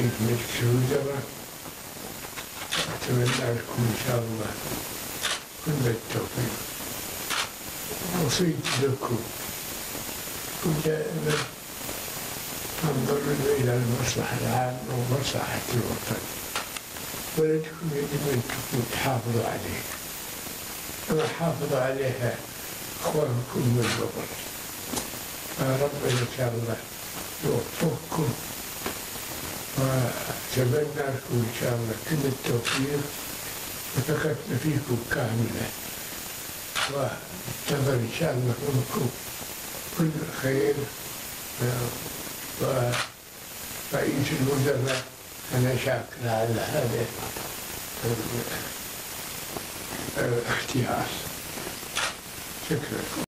مجلس الوزراء أتمنى لكم إن شاء الله كل التوفيق. وصيت لكم. دائما أنظر إلى المصلحة العامة ومصلحة الوطن. بلدكم يجب أن تكون تحافظوا عليها كما حافظوا عليها إخوانكم من قبل. فربنا إن شاء الله يوفقكم. وأتمنى لكم إن شاء الله كل التوفيق وثقتنا فيكم كاملة وانتظر إن شاء الله منكم كل خير ورئيس الوزراء أنا شاكر على هذا الاختيار شكرا